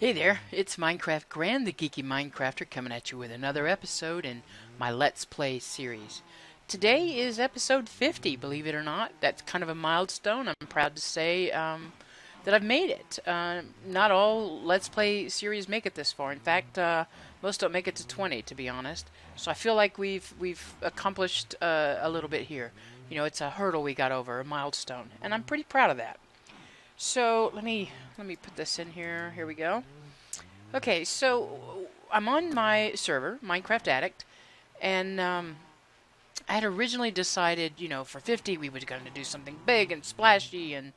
Hey there, it's Minecraft Gran, the Geeky Minecrafter, coming at you with another episode in my Let's Play series. Today is episode 50, believe it or not. That's kind of a milestone. I'm proud to say um, that I've made it. Uh, not all Let's Play series make it this far. In fact, uh, most don't make it to 20, to be honest. So I feel like we've we've accomplished uh, a little bit here. You know, it's a hurdle we got over, a milestone, and I'm pretty proud of that. So let me let me put this in here. Here we go. Okay, so I'm on my server, Minecraft Attic, and um, I had originally decided, you know, for 50 we were going to do something big and splashy, and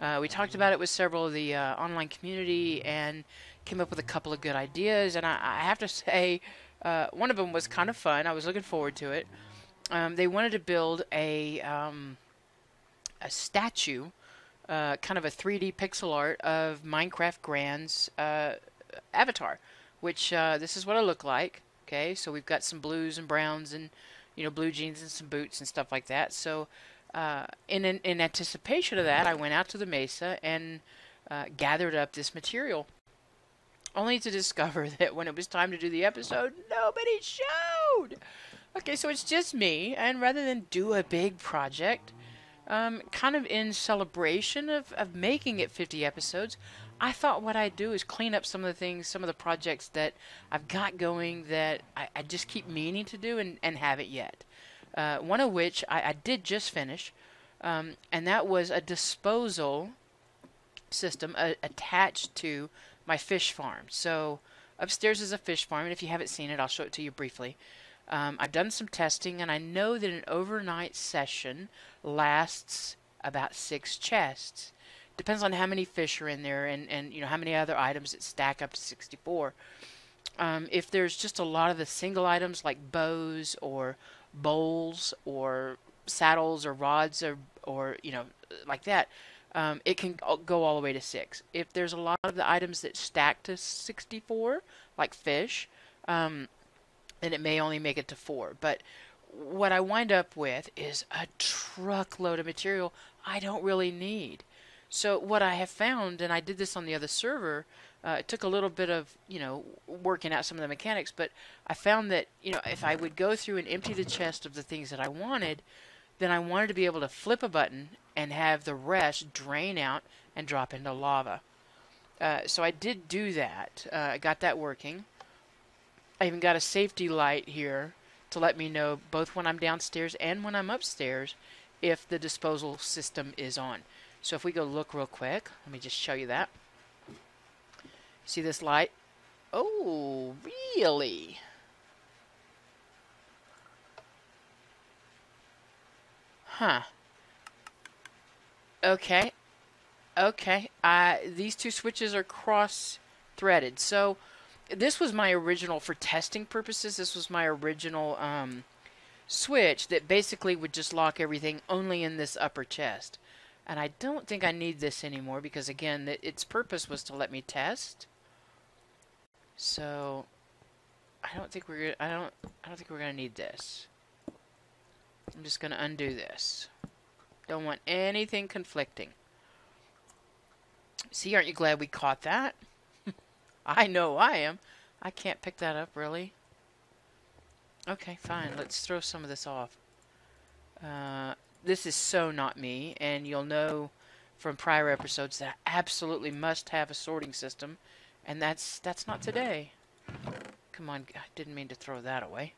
uh, we talked about it with several of the uh, online community and came up with a couple of good ideas. And I, I have to say, uh, one of them was kind of fun. I was looking forward to it. Um, they wanted to build a um, a statue uh, kind of a 3D pixel art of Minecraft Gran's uh, avatar, which uh, this is what I look like. Okay, so we've got some blues and browns and you know blue jeans and some boots and stuff like that. So uh, in, in, anticipation of that, I went out to the mesa and gathered up this material, only to discover that when it was time to do the episode, nobody showed. Okay, so it's just me, and rather than do a big project um, kind of in celebration of, of making it 50 episodes, I thought what I'd do is clean up some of the things, some of the projects that I've got going that I, I just keep meaning to do and, and haven't yet. Uh, one of which I, I did just finish, um, and that was a disposal system uh, attached to my fish farm. So upstairs is a fish farm, and if you haven't seen it, I'll show it to you briefly. Um, I've done some testing, and I know that an overnight session lasts about six chests. Depends on how many fish are in there, and, and you know how many other items that stack up to 64. Um, if there's just a lot of the single items like bows or bowls or saddles or rods or or you know like that, um, it can go all the way to six. If there's a lot of the items that stack to 64, like fish, um, then it may only make it to four. But what I wind up with is a truckload of material I don't really need. So what I have found, and I did this on the other server, uh, it took a little bit of you know working out some of the mechanics, but I found that you know if I would go through and empty the chest of the things that I wanted, then I wanted to be able to flip a button and have the rest drain out and drop into lava. Uh, so I did do that. Uh, I got that working. I even got a safety light here to let me know both when I'm downstairs and when I'm upstairs if the disposal system is on. So if we go look real quick, let me just show you that. See this light? Oh, really? Huh. Okay. Okay. Uh, these two switches are cross-threaded. So this was my original for testing purposes. This was my original um, switch that basically would just lock everything only in this upper chest. And I don't think I need this anymore because again, its purpose was to let me test. So I don't think we're I don't I don't think we're gonna need this. I'm just gonna undo this. Don't want anything conflicting. See, aren't you glad we caught that? I know I am. I can't pick that up, really. Okay, fine. Let's throw some of this off. Uh, this is so not me, and you'll know from prior episodes that I absolutely must have a sorting system, and that's that's not today. Come on, I didn't mean to throw that away.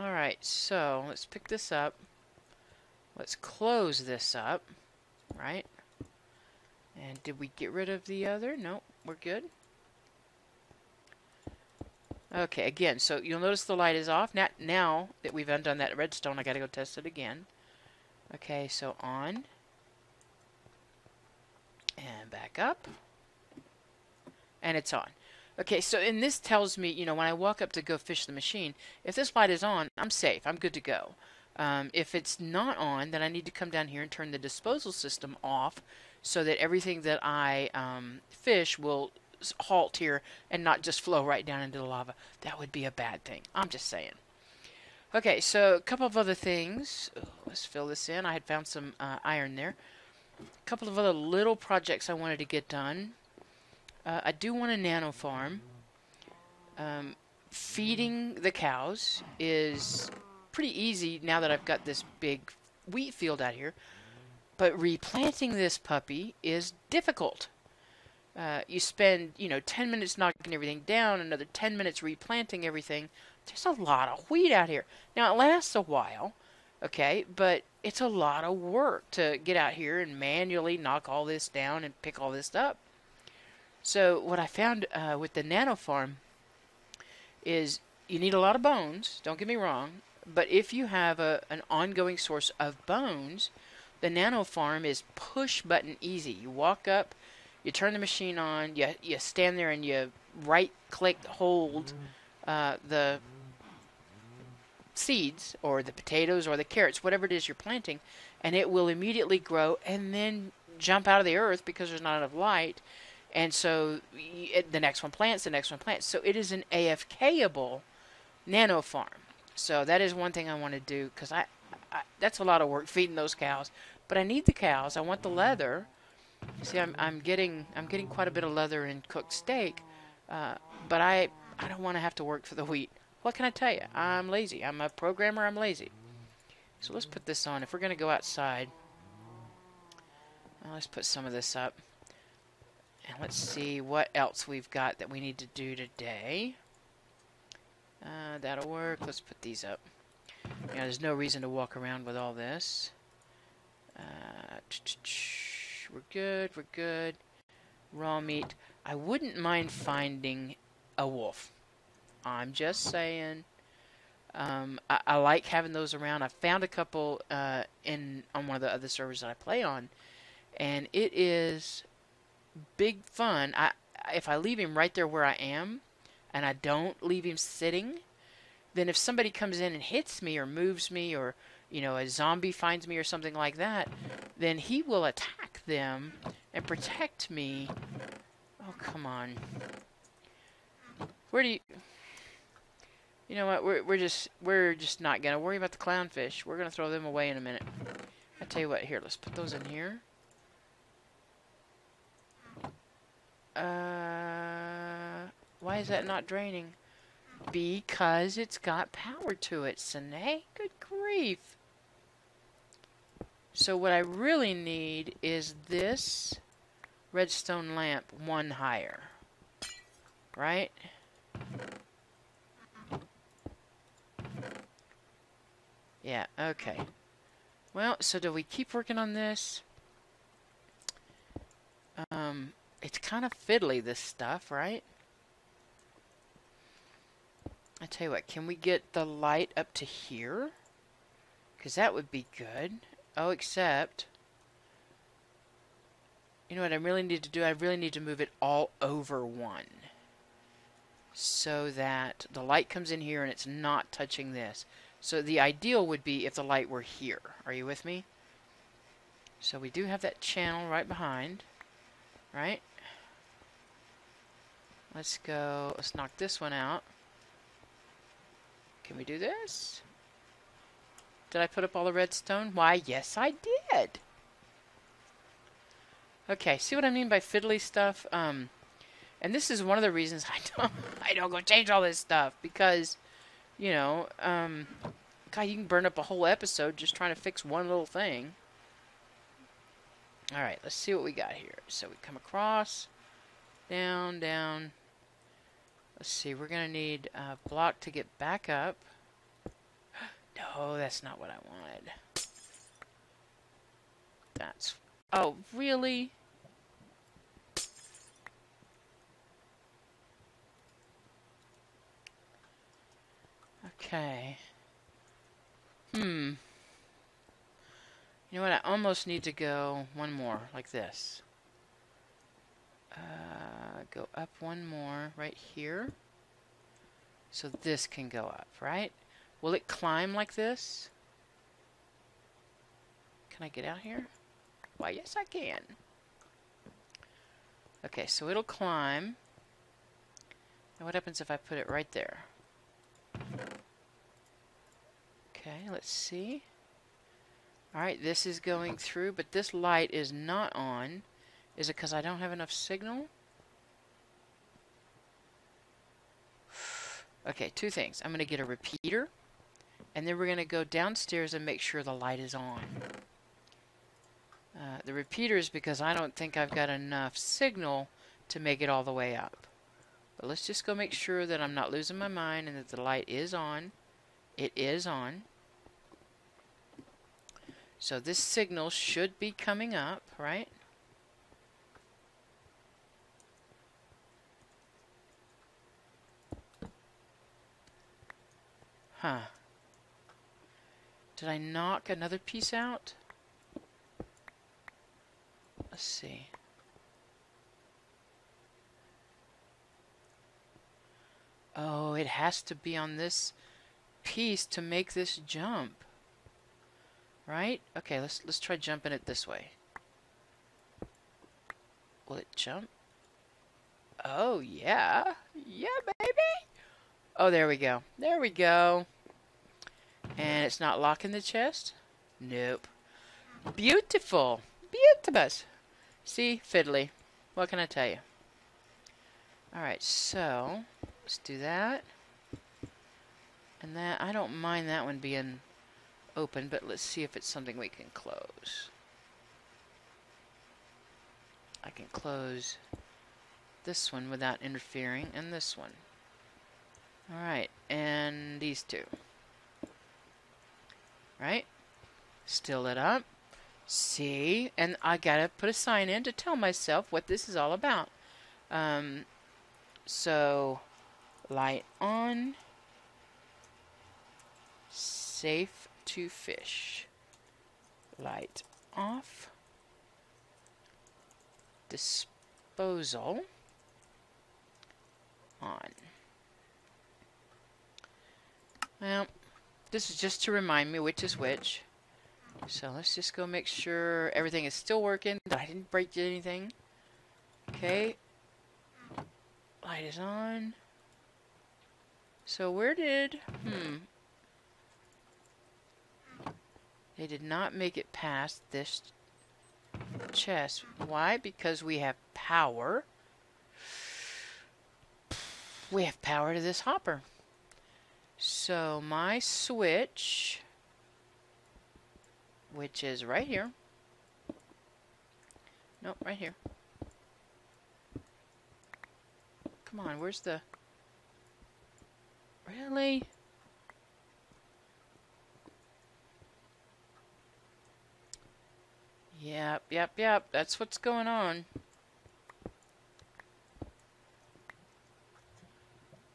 Alright, so let's pick this up. Let's close this up, right? And did we get rid of the other? No, we're good. Okay, again, so you'll notice the light is off. Now, now that we've undone that redstone, I gotta go test it again. Okay, so on. And back up. And it's on. Okay, so and this tells me, you know, when I walk up to go fish the machine, if this light is on, I'm safe. I'm good to go. Um, if it's not on, then I need to come down here and turn the disposal system off so that everything that I um, fish will halt here and not just flow right down into the lava. That would be a bad thing. I'm just saying. Okay, so a couple of other things. let's fill this in. I had found some uh, iron there. A couple of other little projects I wanted to get done. Uh, I do want a nano farm. Um, feeding the cows is pretty easy now that I've got this big wheat field out here. But replanting this puppy is difficult. Uh, you spend, you know, 10 minutes knocking everything down, another 10 minutes replanting everything. There's a lot of wheat out here. Now, it lasts a while, okay, but it's a lot of work to get out here and manually knock all this down and pick all this up. So, what I found uh, with the nano farm is you need a lot of bones, don't get me wrong, but if you have a, an ongoing source of bones, the nano farm is push button easy. You walk up, you turn the machine on, you, you stand there and you right click hold uh, the seeds or the potatoes or the carrots, whatever it is you're planting, and it will immediately grow and then jump out of the earth because there's not enough light. And so it, the next one plants, the next one plants. So it is an AFKable nano farm. So that is one thing I want to do because I, I, that's a lot of work feeding those cows. But I need the cows. I want the leather. See, I'm, I'm getting I'm getting quite a bit of leather in cooked steak, uh, but I I don't want to have to work for the wheat. What can I tell you? I'm lazy. I'm a programmer. I'm lazy. So let's put this on. If we're going to go outside, well, let's put some of this up. And let's see what else we've got that we need to do today. Uh, that'll work. Let's put these up. There's no reason to walk around with all this. Uh, we're good, we're good. Raw meat. I wouldn't mind finding a wolf. I'm just saying. Um, I, I, like having those around. I found a couple uh, in on one of the other servers that I play on, and it is big fun. I if I leave him right there where I am, and I don't leave him sitting, then if somebody comes in and hits me or moves me or you know a zombie finds me or something like that, then he will attack them and protect me. Oh come on. Where do you you know what? We're we're just we're just not gonna worry about the clownfish. We're gonna throw them away in a minute. I tell you what. Here, let's put those in here. Uh, why is that not draining? Because it's got power to it, Sine. Good grief. So what I really need is this redstone lamp one higher. Right? Yeah, okay. Well, so do we keep working on this? Um, it's kind of fiddly, this stuff, right? I tell you what, can we get the light up to here? Because that would be good. Oh, except... You know what I really need to do? I really need to move it all over one. So that the light comes in here and it's not touching this. So the ideal would be if the light were here. Are you with me? So we do have that channel right behind. Right? Let's go, let's knock this one out. Can we do this? Did I put up all the redstone? Why, yes I did. Okay, see what I mean by fiddly stuff? Um, and this is one of the reasons I don't, I don't go change all this stuff because, you know, um, God, you can burn up a whole episode just trying to fix one little thing. All right, let's see what we got here. So we come across, down, down, Let's see, we're going to need a block to get back up. No, that's not what I wanted. That's... Oh, really? Okay. Hmm. You know what? I almost need to go one more, like this. Uh, go up one more right here. So this can go up, right? Will it climb like this? Can I get out here? Why, yes I can. Okay, so it'll climb. And what happens if I put it right there? Okay, let's see. Alright, this is going through, but this light is not on. Is it because I don't have enough signal? okay, two things. I'm going to get a repeater, and then we're going to go downstairs and make sure the light is on. Uh, the repeater is because I don't think I've got enough signal to make it all the way up. But let's just go make sure that I'm not losing my mind and that the light is on. It is on. So this signal should be coming up, right? Huh. Did I knock another piece out? Let's see. Oh, it has to be on this piece to make this jump. Right? Okay, let's let's try jumping it this way. Will it jump? Oh, yeah. Yeah, baby. Oh, there we go. There we go. And it's not locking the chest? Nope. Beautiful. Beautiful. See? Fiddly. What can I tell you? Alright, so let's do that. And that, I don't mind that one being open, but let's see if it's something we can close. I can close this one without interfering, and this one. Alright, and these two. Right? Still it up. See? And I gotta put a sign in to tell myself what this is all about. Um, so, light on. Safe to fish. Light off. Disposal on. Well, this is just to remind me which is which. So let's just go make sure everything is still working, that I didn't break anything. Okay. Light is on. So where did... Hmm. They did not make it past this chest. Why? Because we have power. We have power to this hopper. So my switch, which is right here. Nope, right here. Come on, where's the... Really? Yep, yep, yep. That's what's going on.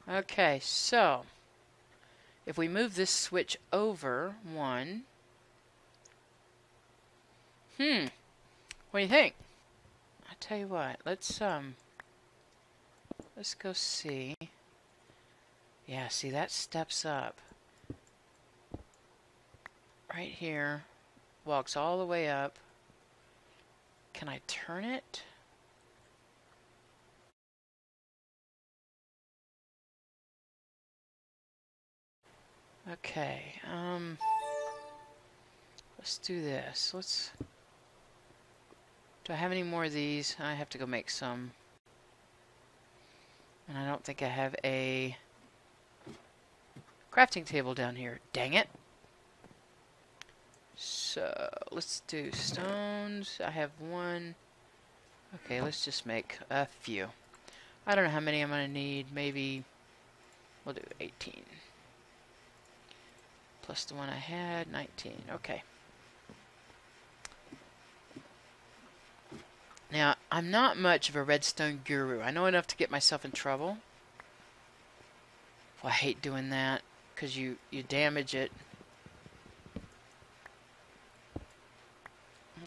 Okay, so if we move this switch over one, hmm, what do you think? I tell you what, let's um, let's go see. Yeah, see that steps up right here, walks all the way up. Can I turn it? Okay, um, let's do this. Let's, do I have any more of these? I have to go make some. And I don't think I have a crafting table down here. Dang it. So, let's do stones. I have one. Okay, let's just make a few. I don't know how many I'm going to need. Maybe we'll do 18 plus the one I had, 19. Okay. Now, I'm not much of a redstone guru. I know enough to get myself in trouble. Well, I hate doing that because you, you damage it.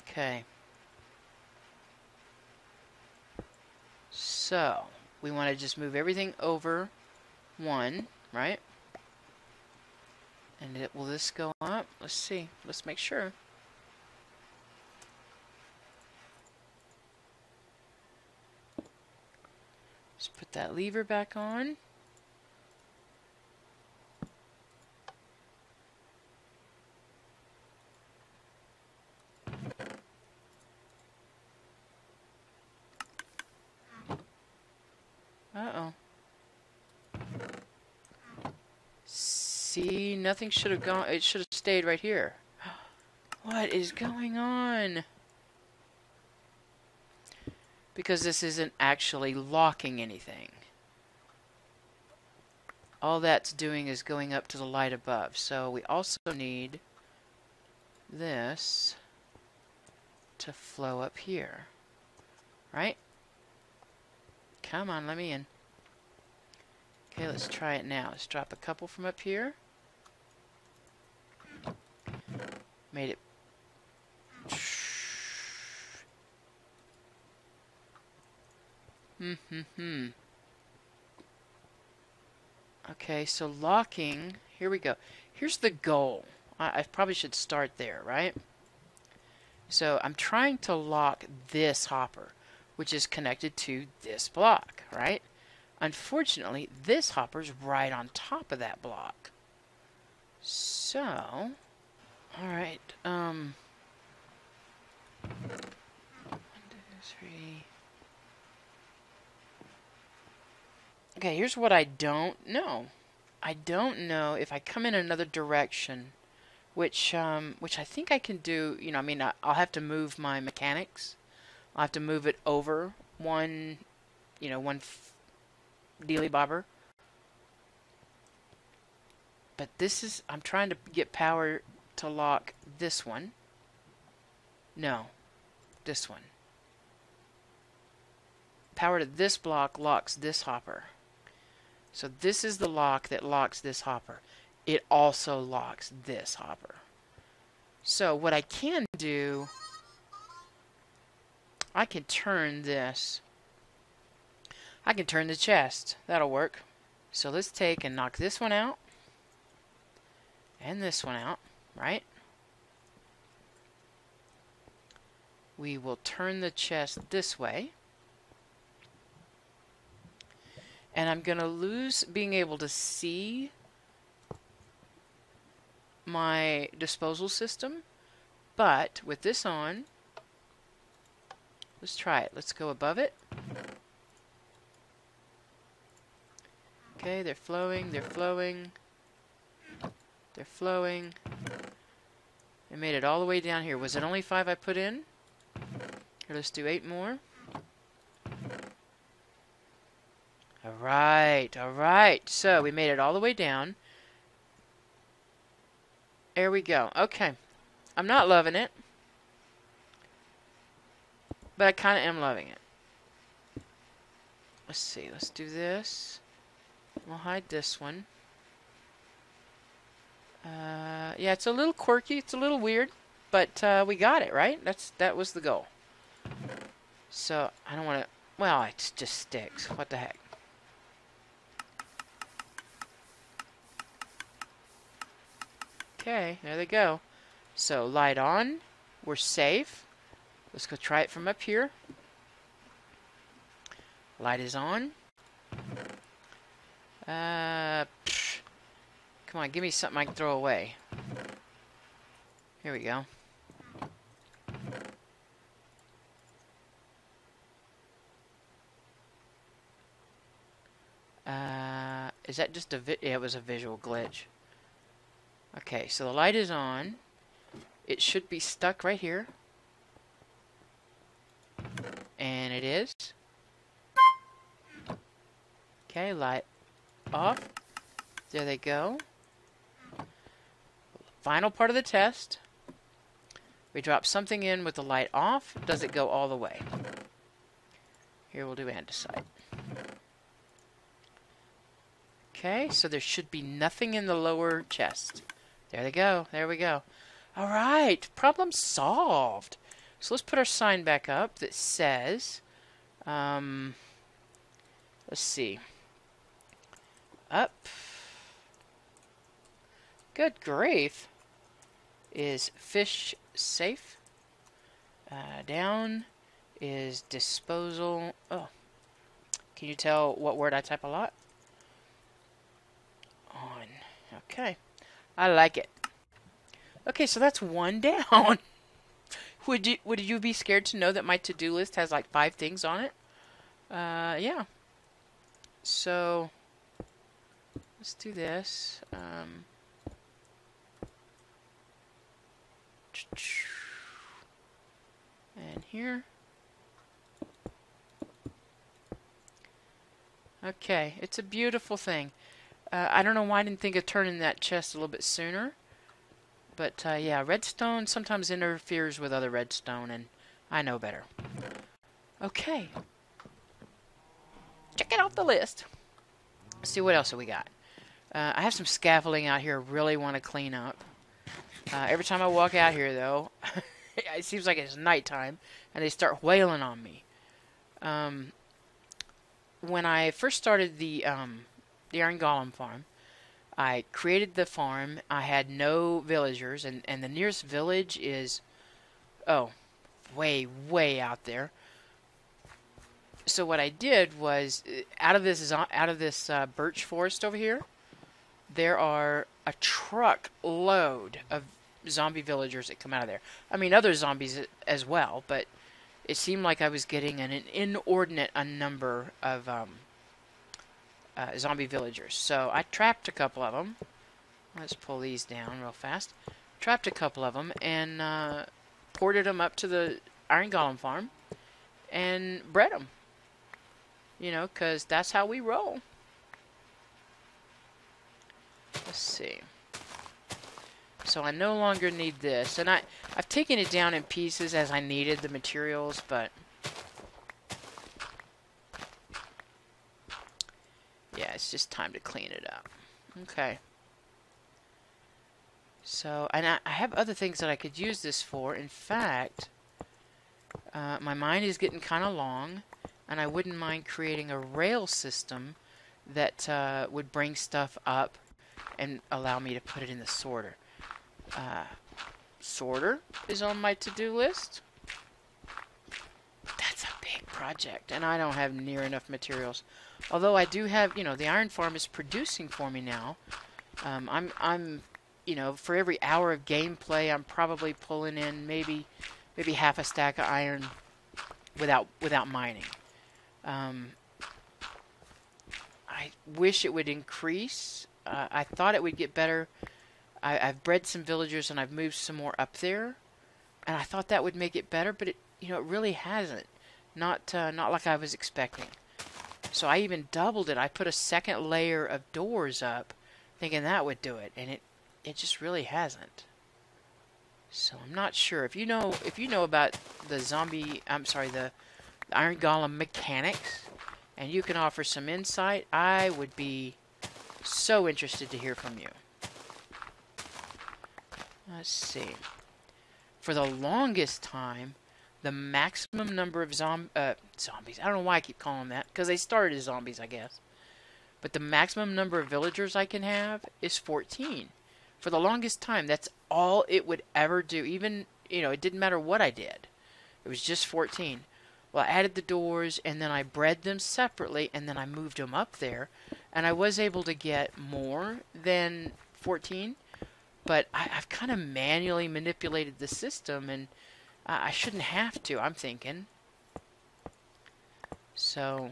Okay. So, we want to just move everything over one, right? And it, will this go up? Let's see. Let's make sure. Just put that lever back on. See, nothing should have gone, it should have stayed right here. What is going on? Because this isn't actually locking anything. All that's doing is going up to the light above. So we also need this to flow up here. Right? Come on, let me in. Okay, let's try it now. Let's drop a couple from up here. Made it. Hmm, hmm, hmm. Okay, so locking. Here we go. Here's the goal. I, I probably should start there, right? So I'm trying to lock this hopper, which is connected to this block, right? Unfortunately, this hopper's right on top of that block. So, alright, um, one, two, three. Okay, here's what I don't know. I don't know if I come in another direction, which, um, which I think I can do, you know, I mean, I, I'll have to move my mechanics. I'll have to move it over one, you know, one dealy bobber. But this is, I'm trying to get power to lock this one. No, this one. Power to this block locks this hopper. So this is the lock that locks this hopper. It also locks this hopper. So what I can do, I can turn this I can turn the chest. That'll work. So let's take and knock this one out. And this one out, right? We will turn the chest this way. And I'm going to lose being able to see my disposal system. But with this on, let's try it. Let's go above it. Okay, they're flowing, they're flowing. They're flowing. I made it all the way down here. Was it only five I put in? Here, let's do eight more. Alright, alright. So, we made it all the way down. There we go. Okay. I'm not loving it. But I kind of am loving it. Let's see. Let's do this. We'll hide this one. Uh, yeah, it's a little quirky. It's a little weird, but uh, we got it right. That's that was the goal. So I don't want to. Well, it just sticks. What the heck? Okay, there they go. So light on. We're safe. Let's go try it from up here. Light is on. Uh. Come on, give me something I can throw away. Here we go. Uh, is that just a vi yeah, it was a visual glitch. Okay, so the light is on. It should be stuck right here. And it is. Okay, light off. There they go. Final part of the test. We drop something in with the light off. Does it go all the way? Here we'll do andesite. Okay, so there should be nothing in the lower chest. There they go. There we go. All right, problem solved. So let's put our sign back up that says, um, let's see up. Good grief. Is fish safe? Uh, down is disposal. Oh. Can you tell what word I type a lot? On. Okay. I like it. Okay, so that's one down. would you would you be scared to know that my to-do list has like five things on it? Uh, yeah. So Let's do this. Um, And here. Okay, it's a beautiful thing. Uh, I don't know why I didn't think of turning that chest a little bit sooner. But uh, yeah, redstone sometimes interferes with other redstone, and I know better. Okay. Check it off the list. Let's see what else we got. Uh, I have some scaffolding out here I really want to clean up. Uh, every time I walk out here, though, it seems like it's nighttime, and they start wailing on me. Um, when I first started the um, the Iron Golem farm, I created the farm. I had no villagers, and, and the nearest village is, oh, way, way out there. So what I did was, uh, out of this out of this uh, birch forest over here, there are a truck load of zombie villagers that come out of there. I mean, other zombies as well, but it seemed like I was getting an, inordinate number of um, uh, zombie villagers. So I trapped a couple of them. Let's pull these down real fast. Trapped a couple of them and uh, ported them up to the Iron Golem farm and bred them. You know, because that's how we roll. Let's see. So I no longer need this. And I, I've taken it down in pieces as I needed the materials, but... Yeah, it's just time to clean it up. Okay. So, and I, I have other things that I could use this for. In fact, uh, my mind is getting kind of long, and I wouldn't mind creating a rail system that uh, would bring stuff up and allow me to put it in the sorter. Uh, sorter is on my to-do list. That's a big project, and I don't have near enough materials. Although I do have, you know, the iron farm is producing for me now. Um, I'm, I'm, you know, for every hour of gameplay, I'm probably pulling in maybe, maybe half a stack of iron without, without mining. Um, I wish it would increase. Uh, I thought it would get better. I, have bred some villagers and I've moved some more up there, and I thought that would make it better, but it, you know, it really hasn't. Not, uh, not like I was expecting. So I even doubled it. I put a second layer of doors up, thinking that would do it, and it, it just really hasn't. So I'm not sure. If you know, if you know about the zombie, I'm sorry, the, the Iron Golem mechanics, and you can offer some insight, I would be so interested to hear from you. Let's see. For the longest time, the maximum number of zom uh, zombies, I don't know why I keep calling them that, because they started as zombies, I guess. But the maximum number of villagers I can have is 14. For the longest time, that's all it would ever do. Even, you know, it didn't matter what I did. It was just 14. Well, I added the doors, and then I bred them separately, and then I moved them up there. And I was able to get more than 14, but I, have kind of manually manipulated the system, and I shouldn't have to, I'm thinking. So,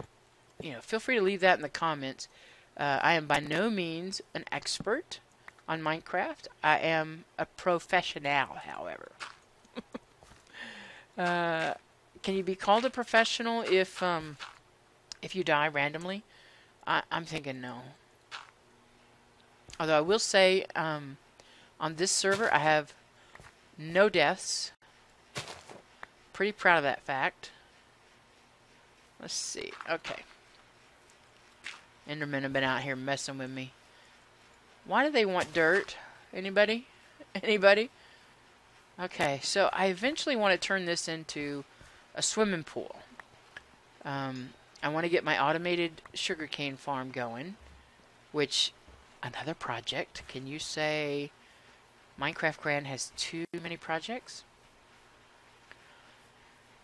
you know, feel free to leave that in the comments. Uh, I am by no means an expert on Minecraft. I am a professional, however. uh, can you be called a professional if um, if you die randomly? I, am thinking no. Although I will say, um, on this server, I have no deaths. Pretty proud of that fact. Let's see. Okay. Endermen have been out here messing with me. Why do they want dirt? Anybody? Anybody? Okay, so I eventually want to turn this into a swimming pool. Um, I want to get my automated sugarcane farm going, which, another project. Can you say Minecraft Gran has too many projects.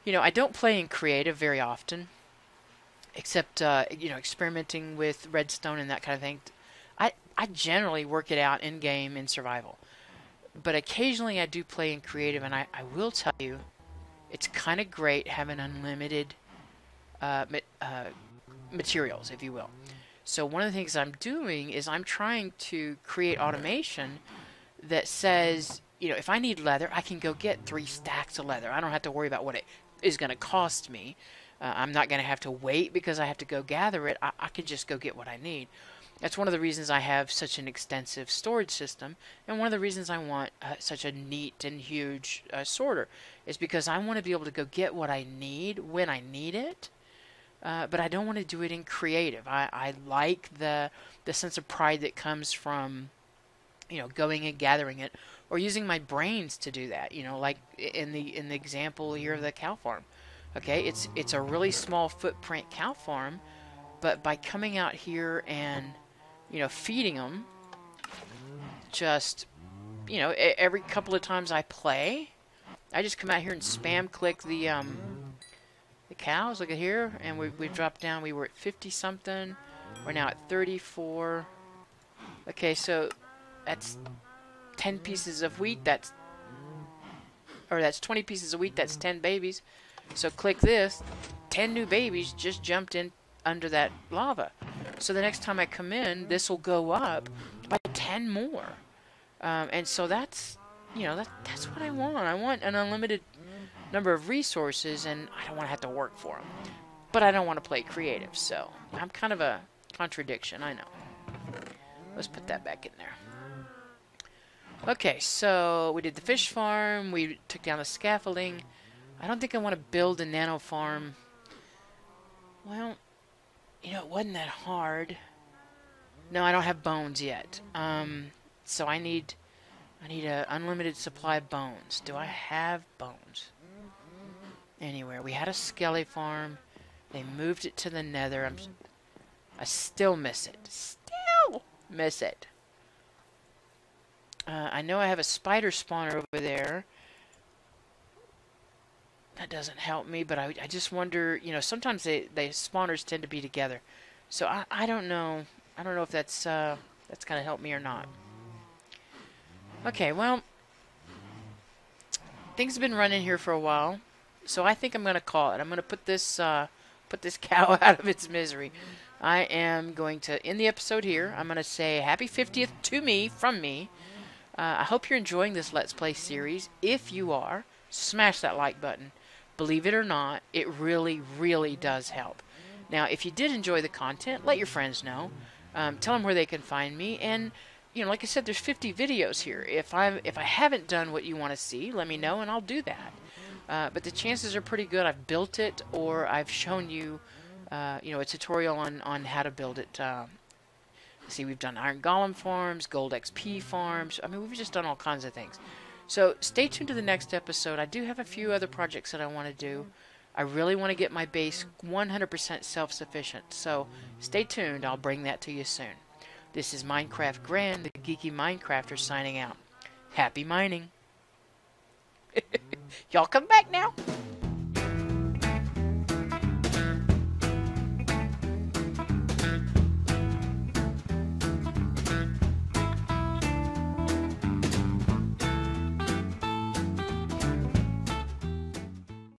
You know, I don't play in creative very often, except, uh, you know, experimenting with redstone and that kind of thing. I, I generally work it out in-game in survival. But occasionally I do play in creative, and I, I will tell you, it's kind of great having unlimited uh, uh, materials, if you will. So one of the things I'm doing is I'm trying to create automation that says you know, if I need leather, I can go get three stacks of leather. I don't have to worry about what it is going to cost me. Uh, I'm not going to have to wait because I have to go gather it. I, I can just go get what I need. That's one of the reasons I have such an extensive storage system, and one of the reasons I want uh, such a neat and huge uh, sorter is because I want to be able to go get what I need when I need it. Uh, but I don't want to do it in creative. I, I like the the sense of pride that comes from, you know, going and gathering it, or using my brains to do that. You know, like in the in the example here of the cow farm. Okay, it's it's a really small footprint cow farm, but by coming out here and you know feeding them, just you know every couple of times I play, I just come out here and spam click the um the cows. Look at here, and we we dropped down. We were at 50 something. We're now at 34. Okay, so that's 10 pieces of wheat. That's or that's 20 pieces of wheat. That's 10 babies. So click this, 10 new babies just jumped in under that lava. So the next time I come in, this will go up by 10 more. Um, and so that's, you know, that, that's what I want. I want an unlimited number of resources, and I don't want to have to work for them. But I don't want to play creative, so I'm kind of a contradiction, I know. Let's put that back in there. Okay, so we did the fish farm, we took down the scaffolding. I don't think I want to build a nano farm. Well, you know, it wasn't that hard. No, I don't have bones yet. Um, so I need, I need an unlimited supply of bones. Do I have bones? Anywhere. We had a skelly farm. They moved it to the nether. I'm, I still miss it. Still miss it. Uh, I know I have a spider spawner over there that doesn't help me, but I, I just wonder, you know, sometimes they, they spawners tend to be together. So I, I don't know. I don't know if that's uh, that's going to help me or not. Okay, well, things have been running here for a while, so I think I'm going to call it. I'm going to put this uh, put this cow out of its misery. I am going to end the episode here. I'm going to say happy 50th to me from me. Uh, I hope you're enjoying this Let's Play series. If you are, smash that like button. Believe it or not, it really, really does help. Now, if you did enjoy the content, let your friends know. Um, tell them where they can find me. And, you know, like I said, there's 50 videos here. If I if I haven't done what you want to see, let me know and I'll do that. Uh, but the chances are pretty good. I've built it or I've shown you, uh, you know, a tutorial on, on how to build it. Um, see, we've done Iron Golem farms, Gold XP farms. I mean, we've just done all kinds of things. So stay tuned to the next episode. I do have a few other projects that I want to do. I really want to get my base 100% self-sufficient. So stay tuned. I'll bring that to you soon. This is Minecraft Gran, the geeky Minecrafter signing out. Happy mining. Y'all come back now.